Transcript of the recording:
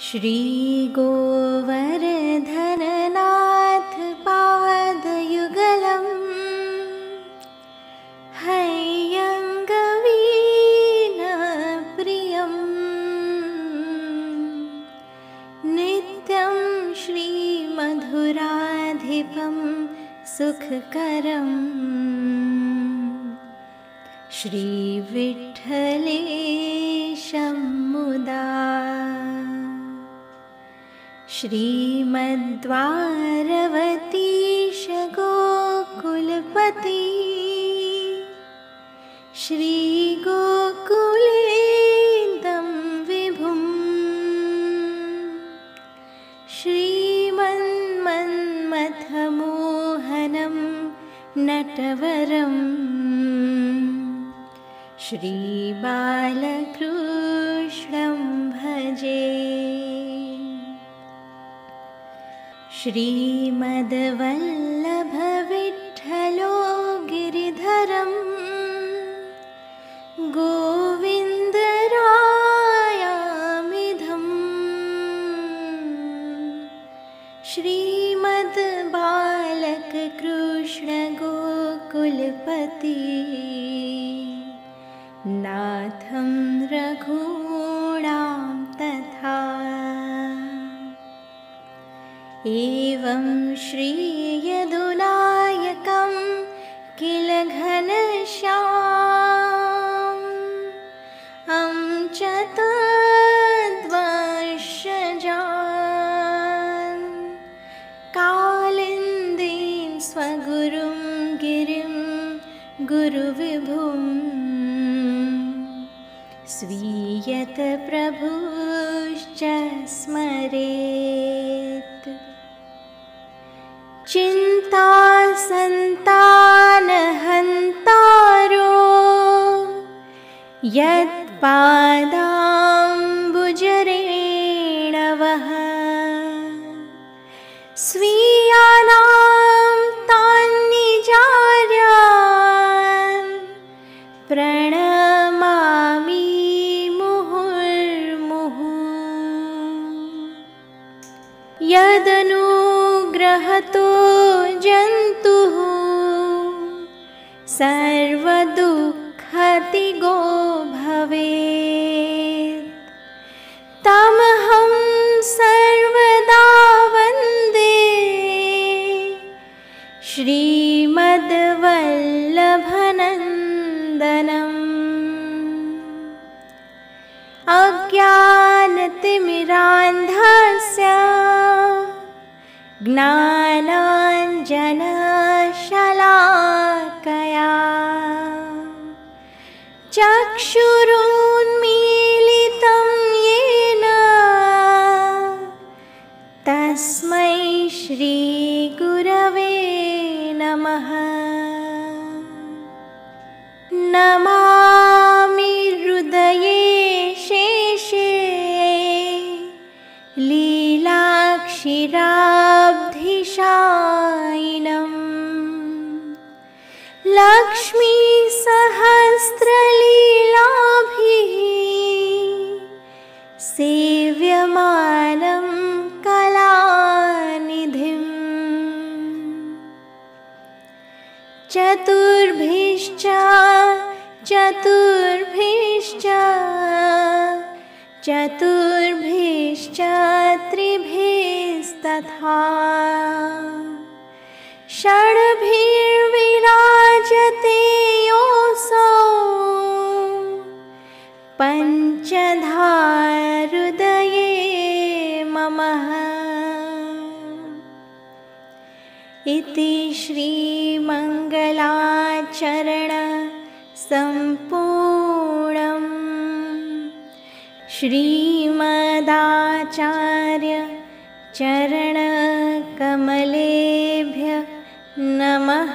श्रीगोवर्धननाथ पादयुगलम्। हैयङ्गवीनप्रियम् नित्यं श्रीमधुराधिपं सुखकरम्। श्रीविठ्ठलेशं मुदा श्रीमद्वारवतीश गोकुलपति श्रीगोकुलेन्दं विभुं। श्रीमन्मथमोहनं नटवरम् श्रीबालकृष्णं श्रीमद्वल्लभविठ्ठलो गिरिधरं गोविन्दरायामिधम् श्रीमद्बालककृष्णगोकुलपति नाथं रघूणां एवं श्रीयदुनायकं किल घनश्याम्। अं च तद्वशजान् कालिन्दीं स्वगुरुं गिरिं गुरुविभुम् स्वीयतप्रभुश्च स्मरेत् यत्पादाम्बुजरेणवः स्वीयानां तान्निजार्यान् प्रणमामि मुहुर्मुहुः। यदनुग्रहतो जन्तुः। सर्वदुःखतिगो अज्ञानतिमिरान्धस्य ज्ञानाञ्जनशलाकया। चक्षुरुन्मीलितं लीलाक्षिराब्धिशायिनम् लक्ष्मीसहस्रलीलाभिः सेव्यमानं कलानिधिम्। चतुर्भिश्च चतुर्भिश्च चतुर्भिश्च त्रिभिस्तथा षड्भिर्विराजते योऽसौ पञ्चधाहृदये ममः इति श्रीमङ्गलाचरण सम्पूर्णम् श्रीमदाचार्य चरणकमलेभ्य नमः